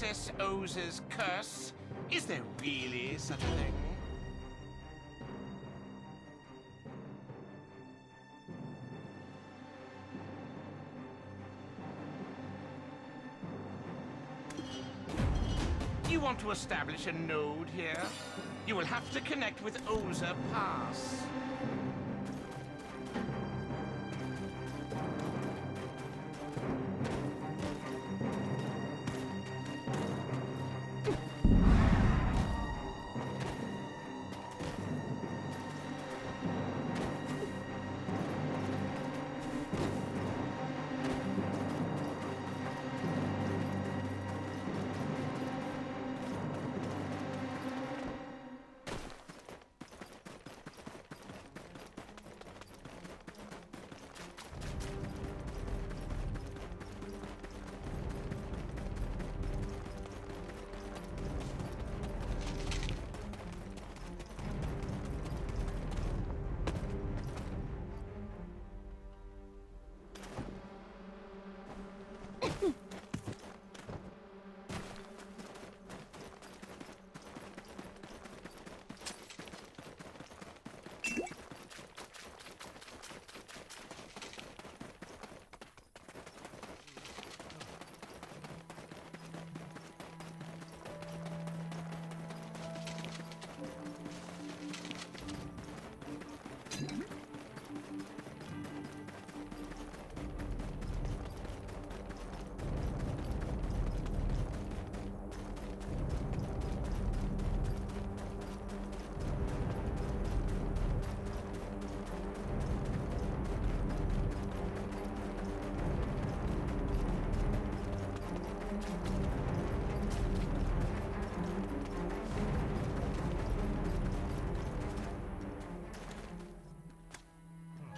Princess Oza's curse? Is there really such a thing? You want to establish a node here? You will have to connect with Oza Pass.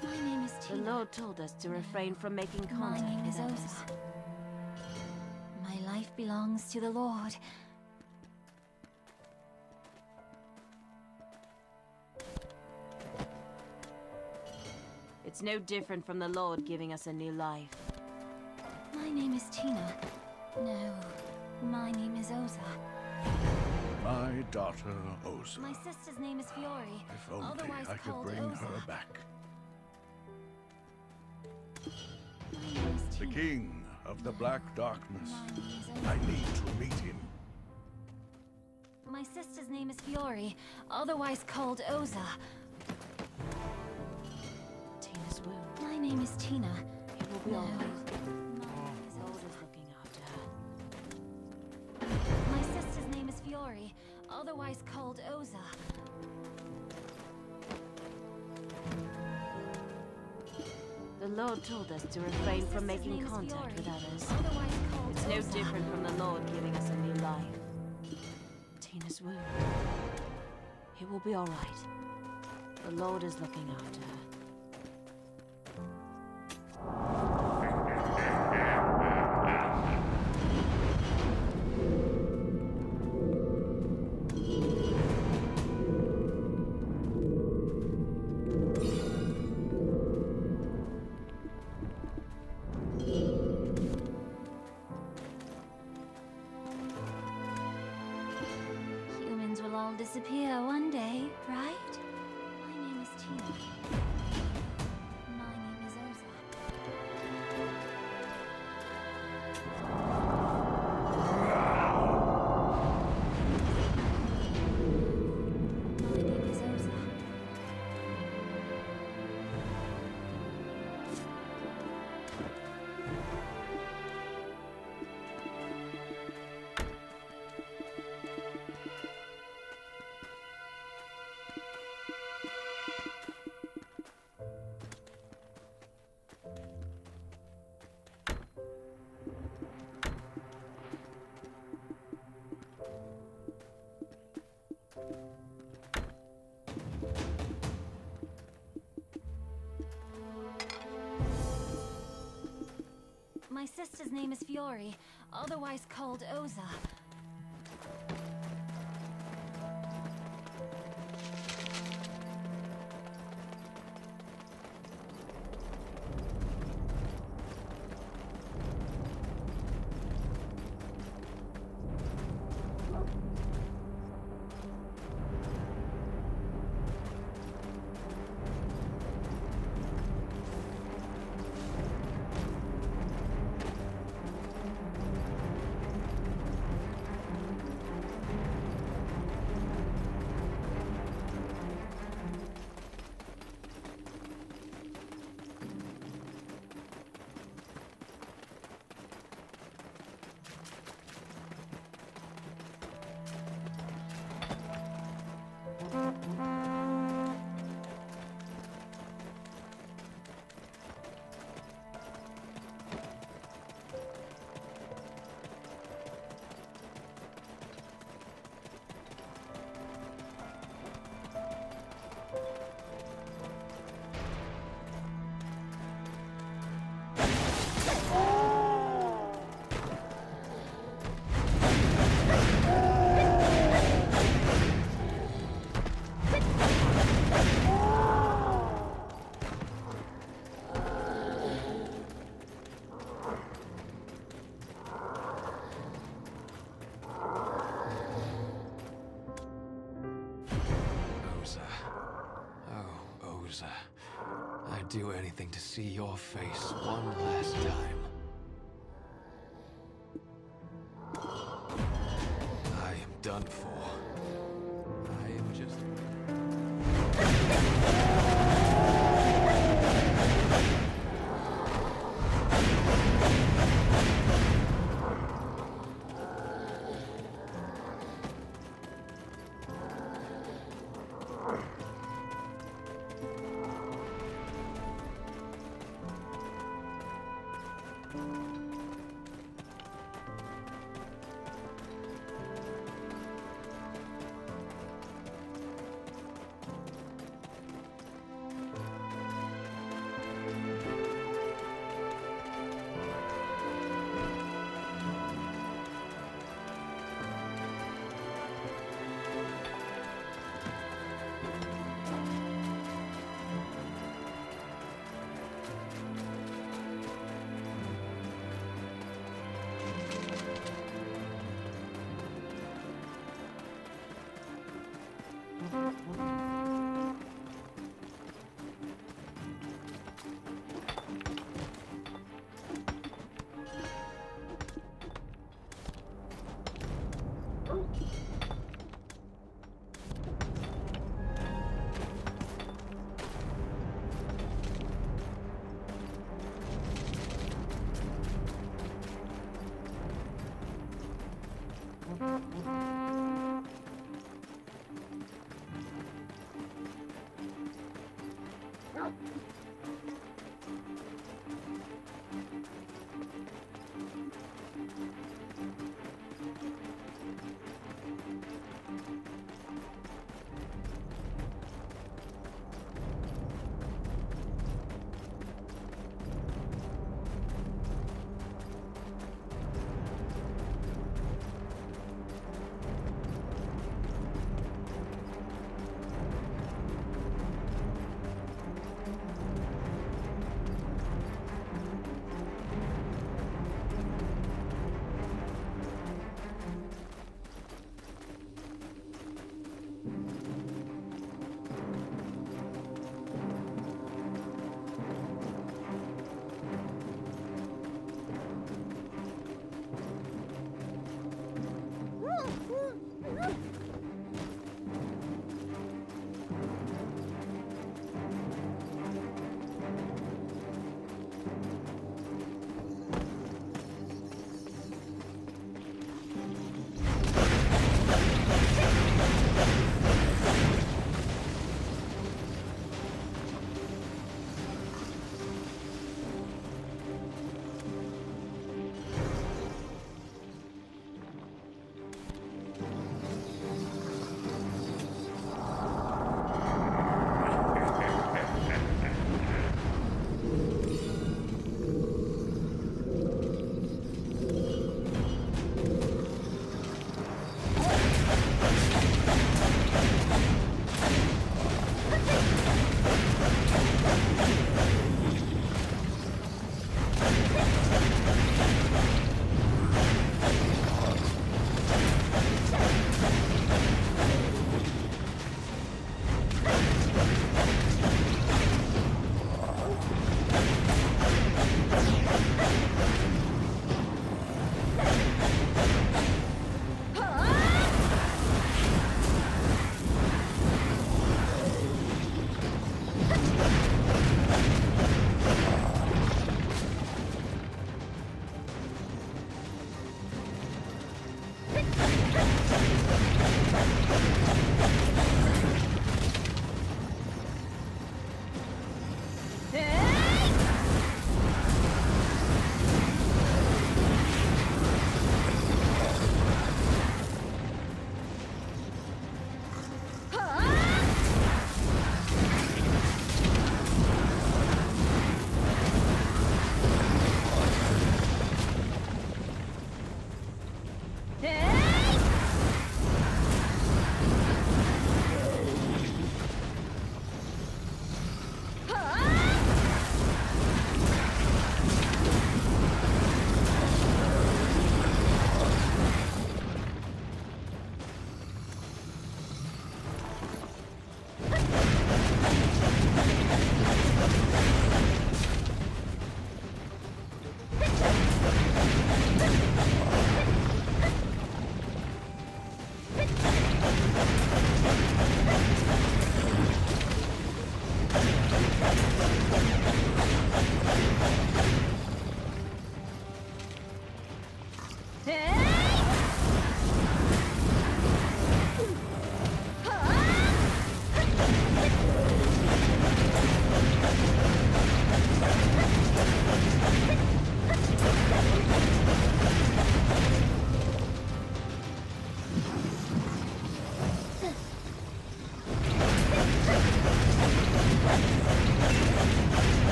The Tina. The Lord told us to refrain from making contact My name is. Oza. My life belongs to the Lord. It's no different from the Lord giving us a new life. My name is Tina. No, my name is Oza. My daughter, Oza. My sister's name is Fiore, If only otherwise I could called bring Oza. her back. My name is The king of the Black Darkness. My name is I need to meet him. My sister's name is Fiore, otherwise called Oza. Tina's wound. My name is Tina. It will be No. alright. My sister's name is Fiore, otherwise called Oza. The Lord told us to refrain from making contact with others. It's no Oza. different from the Lord giving us a new life. Tina's wound. It will be alright. The Lord is looking after her. Name is Fiore, otherwise called Oza. Oza. Do anything to see your face one last time. I am done for. I am just... Mm-hmm.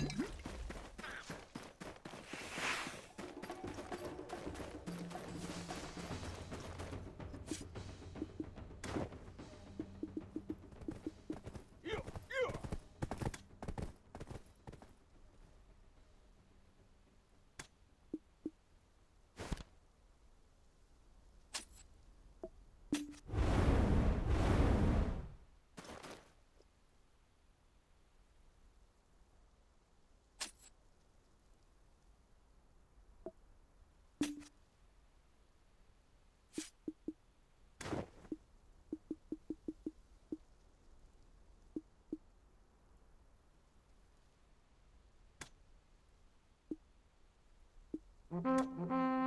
Mm-hmm. Mm-hmm.